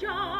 già